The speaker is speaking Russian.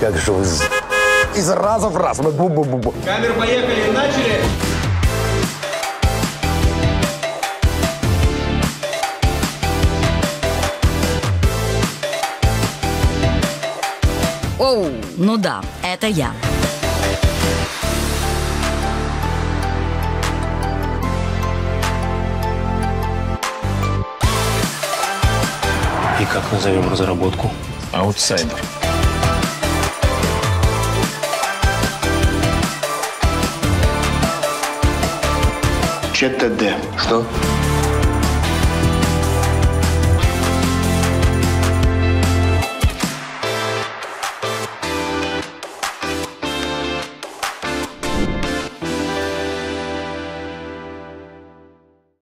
Как же вы из раза в раз. Ну, бу-бу-бу-бу. Камер, поехали, начали! Оу, ну да, это я. И как назовем разработку? Аутсайдер. ЧТД. Что?